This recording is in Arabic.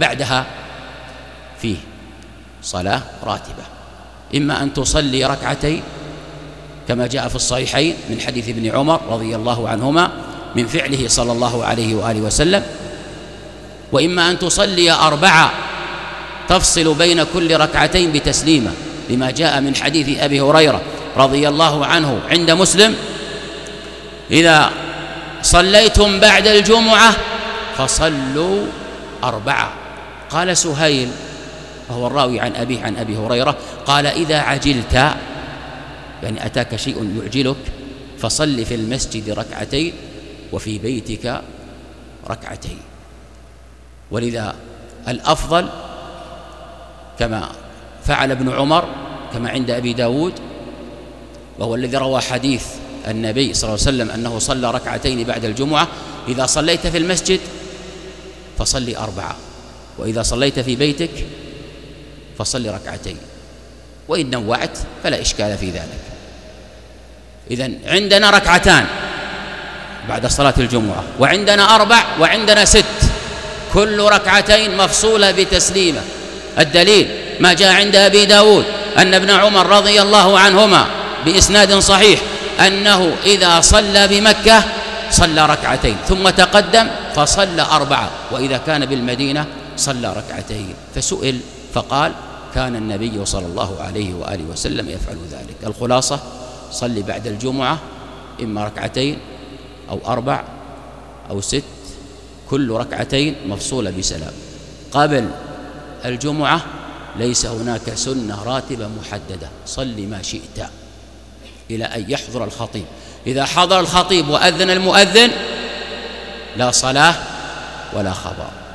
بعدها فيه صلاة راتبة. إما أن تصلي ركعتين كما جاء في الصحيحين من حديث ابن عمر رضي الله عنهما من فعله صلى الله عليه وآله وسلم وإما أن تصلي أربعة تفصل بين كل ركعتين بتسليمة لما جاء من حديث أبي هريرة رضي الله عنه عند مسلم إذا صليتم بعد الجمعة فصلوا أربعة. قال سهيل وهو الراوي عن أبيه عن أبي هريرة قال إذا عجلت يعني أتاك شيء يعجلك فصل في المسجد ركعتين وفي بيتك ركعتين. ولذا الأفضل كما فعل ابن عمر كما عند أبي داود وهو الذي روى حديث النبي صلى الله عليه وسلم أنه صلى ركعتين بعد الجمعة إذا صليت في المسجد فصلي أربعة. وإذا صليت في بيتك فصلي ركعتين وإن نوعت فلا إشكال في ذلك. إذا عندنا ركعتان بعد صلاة الجمعة وعندنا أربع وعندنا ست. كل ركعتين مفصولة بتسليمة. الدليل ما جاء عند أبي داود أن ابن عمر رضي الله عنهما بإسناد صحيح أنه إذا صلى بمكة صلى ركعتين ثم تقدم فصلى أربعة وإذا كان بالمدينة صلى ركعتين فسئل فقال كان النبي صلى الله عليه وآله وسلم يفعل ذلك. الخلاصة صلي بعد الجمعة إما ركعتين أو أربع أو ست كل ركعتين مفصولة بسلام. قبل الجمعة ليس هناك سنة راتبة محددة صل ما شئت إلى أن يحضر الخطيب. إذا حضر الخطيب وأذن المؤذن لا صلاة ولا خبر.